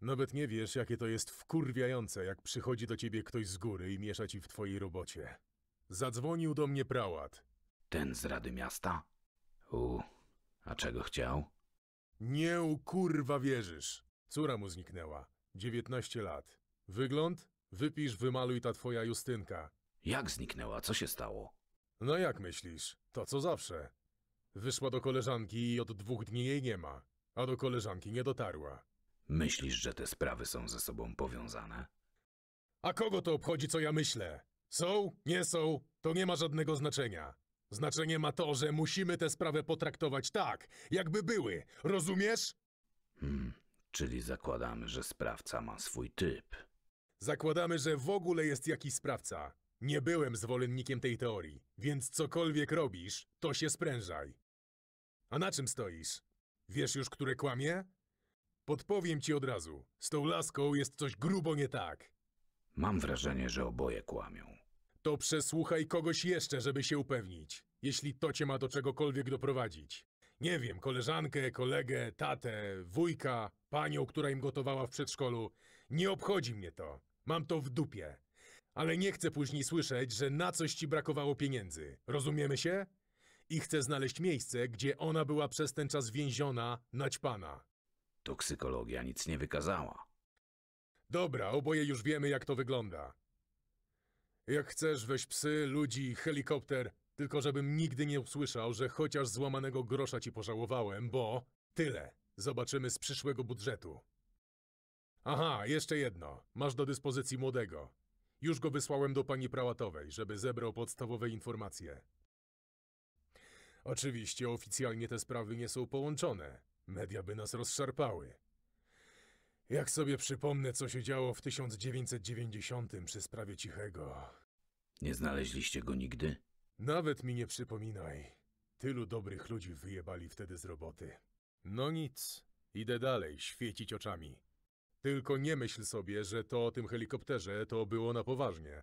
Nawet nie wiesz, jakie to jest wkurwiające, jak przychodzi do ciebie ktoś z góry i miesza ci w twojej robocie. Zadzwonił do mnie prałat. Ten z Rady Miasta? U, a czego chciał? Nie u kurwa wierzysz. Córa mu zniknęła. 19 lat. Wygląd? Wypisz, wymaluj ta twoja Justynka. Jak zniknęła? Co się stało? No jak myślisz? To co zawsze. Wyszła do koleżanki i od dwóch dni jej nie ma, a do koleżanki nie dotarła. Myślisz, że te sprawy są ze sobą powiązane? A kogo to obchodzi, co ja myślę? Są, nie są, to nie ma żadnego znaczenia. Znaczenie ma to, że musimy tę sprawę potraktować tak, jakby były. Rozumiesz? Hmm, czyli zakładamy, że sprawca ma swój typ. Zakładamy, że w ogóle jest jakiś sprawca. Nie byłem zwolennikiem tej teorii, więc cokolwiek robisz, to się sprężaj. A na czym stoisz? Wiesz już, które kłamie? Podpowiem ci od razu. Z tą laską jest coś grubo nie tak. Mam wrażenie, że oboje kłamią. To przesłuchaj kogoś jeszcze, żeby się upewnić, jeśli to cię ma do czegokolwiek doprowadzić. Nie wiem, koleżankę, kolegę, tatę, wujka, panią, która im gotowała w przedszkolu. Nie obchodzi mnie to. Mam to w dupie. Ale nie chcę później słyszeć, że na coś ci brakowało pieniędzy. Rozumiemy się? I chcę znaleźć miejsce, gdzie ona była przez ten czas więziona, naćpana. Toksykologia nic nie wykazała. Dobra, oboje już wiemy, jak to wygląda. Jak chcesz, weź psy, ludzi, helikopter, tylko żebym nigdy nie usłyszał, że chociaż złamanego grosza ci pożałowałem, bo tyle. Zobaczymy z przyszłego budżetu. Aha, jeszcze jedno. Masz do dyspozycji młodego. Już go wysłałem do pani prałatowej, żeby zebrał podstawowe informacje. Oczywiście oficjalnie te sprawy nie są połączone. Media by nas rozszarpały. Jak sobie przypomnę, co się działo w 1990 przy sprawie Cichego. Nie znaleźliście go nigdy? Nawet mi nie przypominaj. Tylu dobrych ludzi wyjebali wtedy z roboty. No nic, idę dalej, świecić oczami. Tylko nie myśl sobie, że to o tym helikopterze to było na poważnie.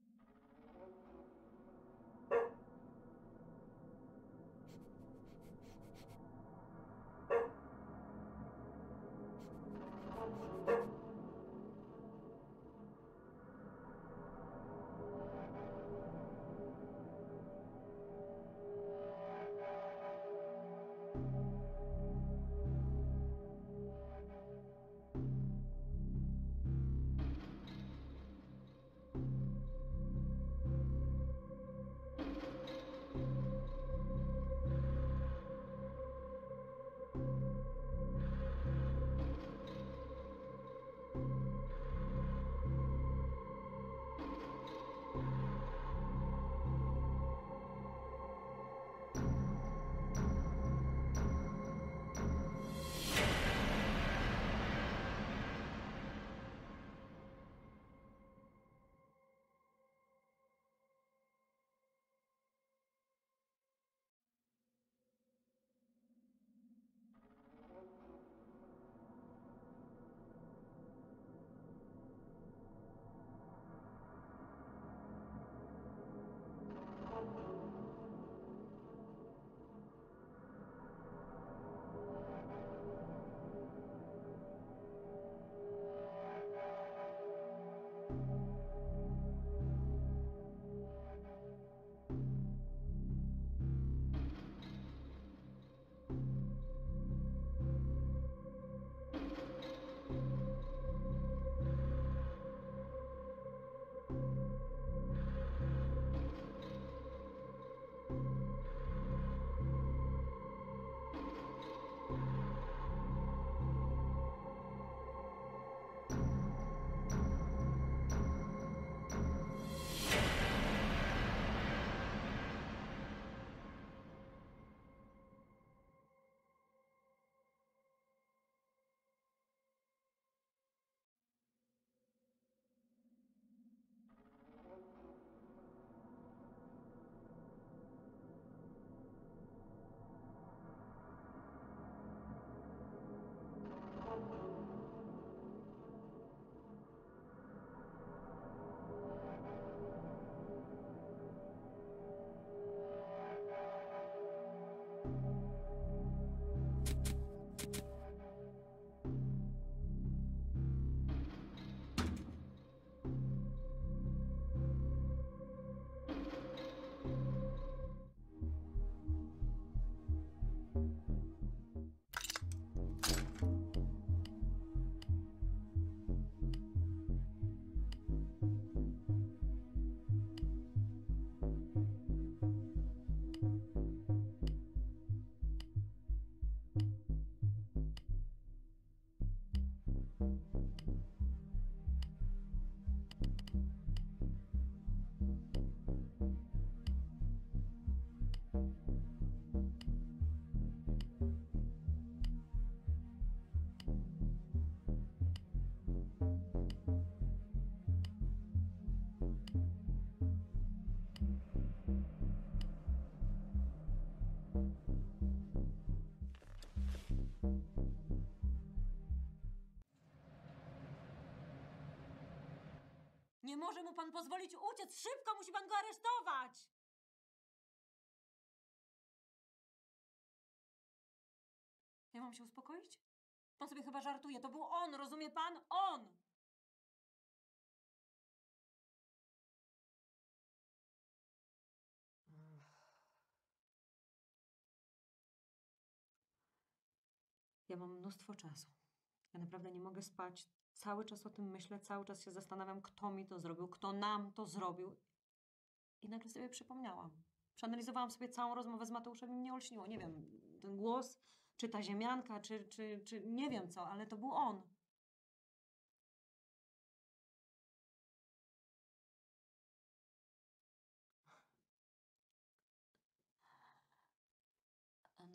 Nie może mu pan pozwolić uciec! Szybko musi pan go aresztować! Ja mam się uspokoić? Pan sobie chyba żartuje. To był on, rozumie pan? On! Ja mam mnóstwo czasu. Ja naprawdę nie mogę spać. Cały czas o tym myślę, cały czas się zastanawiam, kto mi to zrobił, kto nam to zrobił. I nagle sobie przypomniałam. Przeanalizowałam sobie całą rozmowę z Mateuszem i mnie olśniło. Nie wiem, ten głos, czy ta ziemianka, czy, czy, czy nie wiem co, ale to był on.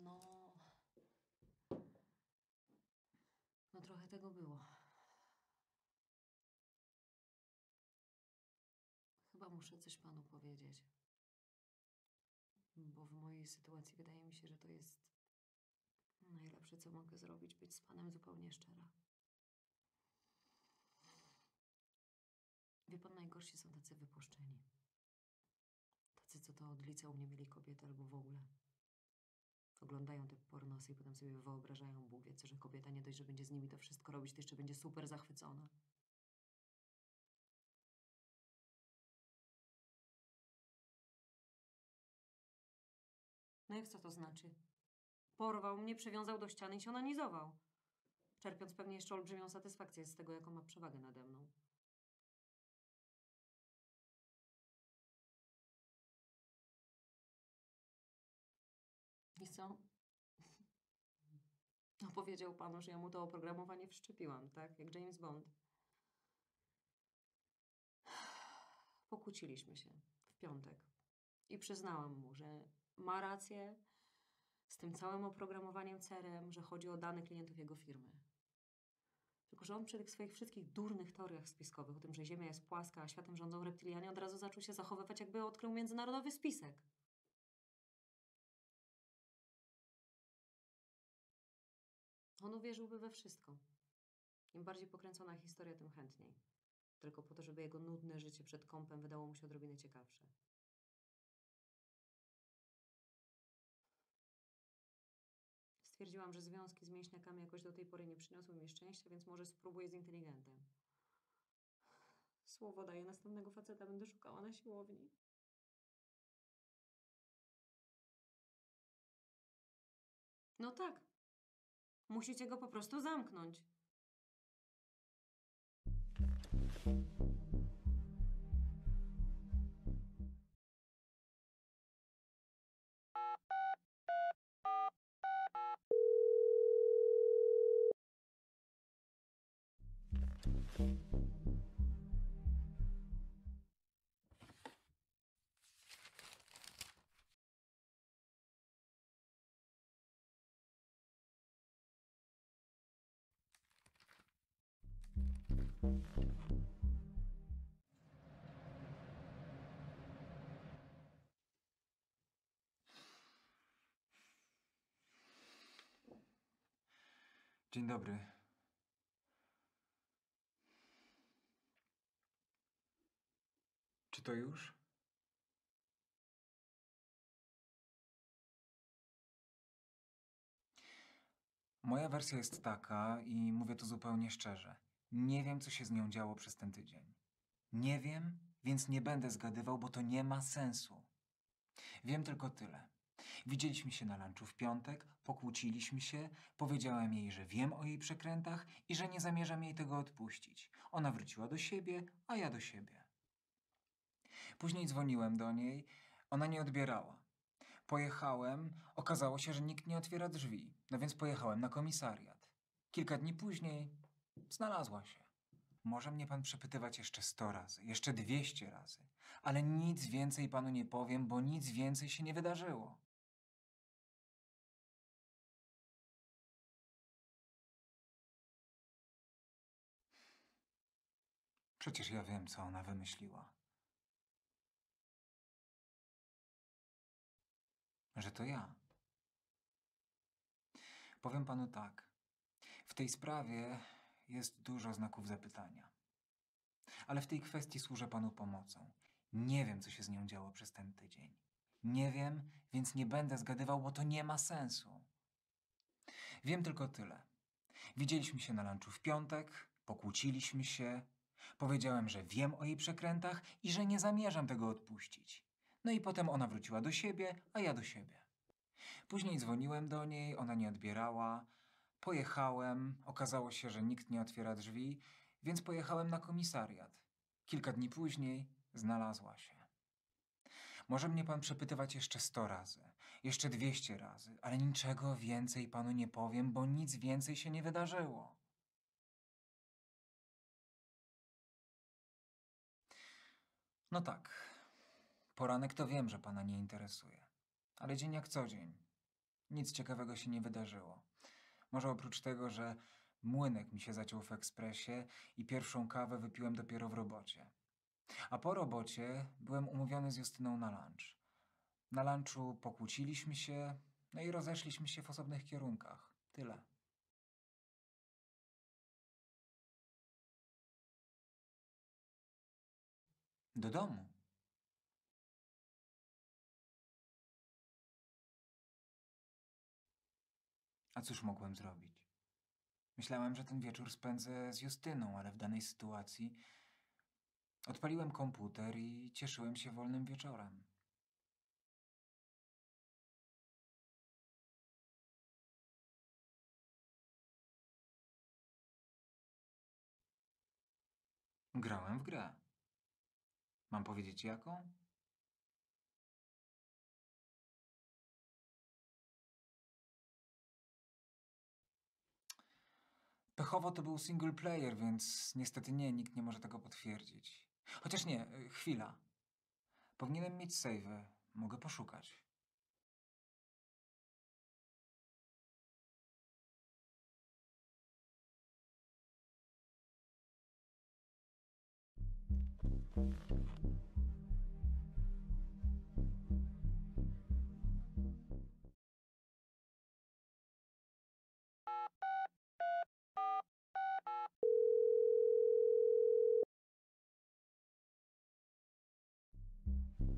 No. No trochę tego było. Muszę coś panu powiedzieć. Bo w mojej sytuacji wydaje mi się, że to jest najlepsze, co mogę zrobić, być z panem zupełnie szczera. Wie pan, najgorsi są tacy wypuszczeni. Tacy, co to od liceum nie mieli kobiety albo w ogóle. Oglądają te pornosy i potem sobie wyobrażają, Bóg wie, co, że kobieta nie dość, że będzie z nimi to wszystko robić, to jeszcze będzie super zachwycona. Co to znaczy? Porwał mnie, przywiązał do ściany i się onanizował. Czerpiąc pewnie jeszcze olbrzymią satysfakcję z tego, jaką ma przewagę nade mną. I co? No powiedział panu, że ja mu to oprogramowanie wszczepiłam, tak? Jak James Bond. Pokłóciliśmy się w piątek. I przyznałam mu, że ma rację z tym całym oprogramowaniem CRM, że chodzi o dane klientów jego firmy. Tylko, że on przy tych swoich wszystkich durnych teoriach spiskowych o tym, że Ziemia jest płaska, a światem rządzą reptilianie, od razu zaczął się zachowywać, jakby odkrył międzynarodowy spisek. On uwierzyłby we wszystko. Im bardziej pokręcona historia, tym chętniej. Tylko po to, żeby jego nudne życie przed kąpem wydało mu się odrobinę ciekawsze. Stwierdziłam, że związki z mięśniakami jakoś do tej pory nie przyniosły mi szczęścia, więc może spróbuję z inteligentem. Słowo daję, następnego faceta będę szukała na siłowni. No tak. Musicie go po prostu zamknąć. Dzień dobry. To już? Moja wersja jest taka, i mówię to zupełnie szczerze. Nie wiem, co się z nią działo przez ten tydzień. Nie wiem, więc nie będę zgadywał, bo to nie ma sensu. Wiem tylko tyle. Widzieliśmy się na lunchu w piątek, pokłóciliśmy się, powiedziałem jej, że wiem o jej przekrętach i że nie zamierzam jej tego odpuścić. Ona wróciła do siebie, a ja do siebie. Później dzwoniłem do niej, ona nie odbierała. Pojechałem, okazało się, że nikt nie otwiera drzwi, no więc pojechałem na komisariat. Kilka dni później znalazła się. Może mnie pan przepytywać jeszcze sto razy, jeszcze dwieście razy, ale nic więcej panu nie powiem, bo nic więcej się nie wydarzyło. Przecież ja wiem, co ona wymyśliła. Że to ja. Powiem panu tak. W tej sprawie jest dużo znaków zapytania. Ale w tej kwestii służę panu pomocą. Nie wiem, co się z nią działo przez ten tydzień. Nie wiem, więc nie będę zgadywał, bo to nie ma sensu. Wiem tylko tyle. Widzieliśmy się na lunchu w piątek, pokłóciliśmy się. Powiedziałem, że wiem o jej przekrętach i że nie zamierzam tego odpuścić. No i potem ona wróciła do siebie, a ja do siebie. Później dzwoniłem do niej, ona nie odbierała. Pojechałem, okazało się, że nikt nie otwiera drzwi, więc pojechałem na komisariat. Kilka dni później znalazła się. Może mnie pan przepytywać jeszcze sto razy, jeszcze dwieście razy, ale niczego więcej panu nie powiem, bo nic więcej się nie wydarzyło. No tak, poranek to wiem, że pana nie interesuje, ale dzień jak co dzień. Nic ciekawego się nie wydarzyło. Może oprócz tego, że młynek mi się zaciął w ekspresie i pierwszą kawę wypiłem dopiero w robocie. A po robocie byłem umówiony z Justyną na lunch. Na lunchu pokłóciliśmy się, no i rozeszliśmy się w osobnych kierunkach. Tyle. Do domu. A cóż mogłem zrobić? Myślałem, że ten wieczór spędzę z Justyną, ale w danej sytuacji odpaliłem komputer i cieszyłem się wolnym wieczorem. Grałem w grę. Mam powiedzieć jaką? Pechowo to był single player, więc niestety nie, nikt nie może tego potwierdzić. Chociaż nie, y, chwila. Powinienem mieć save. Mogę poszukać.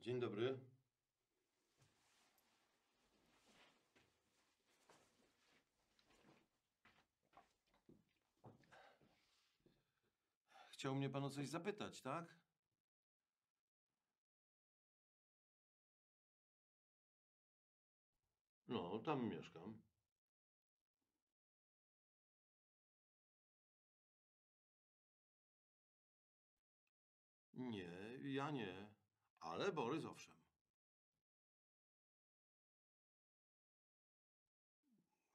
Dzień dobry. Chciał mnie pan o coś zapytać, tak? No, tam mieszkam. Nie, ja nie, ale Borys owszem.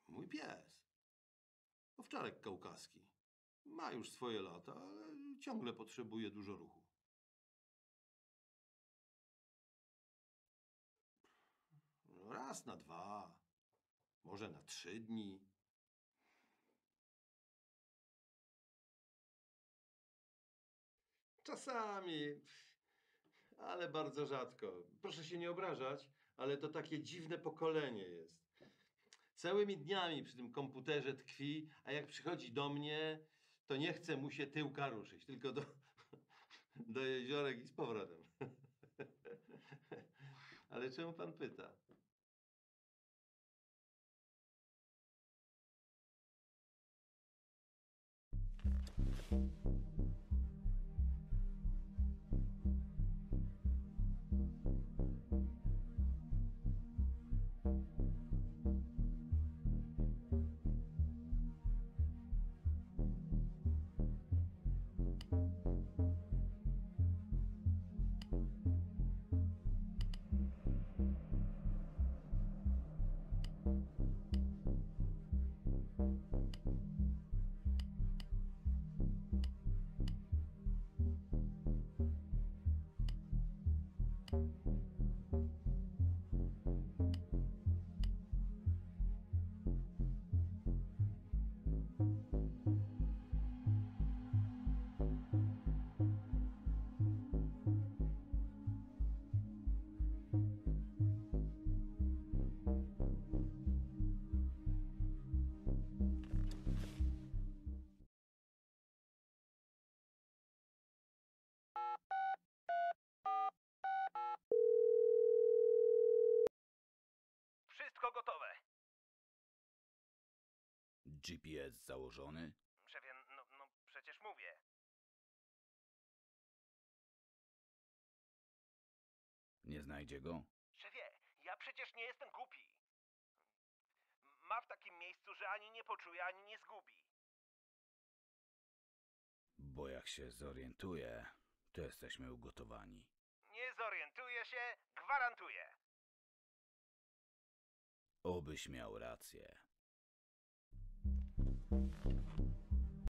Mój pies. Owczarek kaukaski. Ma już swoje lata, ale ciągle potrzebuje dużo ruchu. Raz na dwa, może na trzy dni. Czasami, ale bardzo rzadko. Proszę się nie obrażać, ale to takie dziwne pokolenie jest. Całymi dniami przy tym komputerze tkwi, a jak przychodzi do mnie, to nie chce mu się tyłka ruszyć, tylko do, do jeziorek i z powrotem. Ale czemu pan pyta? Wszystko gotowe. GPS założony? Szefie, no, no przecież mówię. Nie znajdzie go? Szefie, ja przecież nie jestem głupi. Ma w takim miejscu, że ani nie poczuje, ani nie zgubi. Bo jak się zorientuję, to jesteśmy ugotowani. Nie zorientuje się, gwarantuję. Obyś miał rację.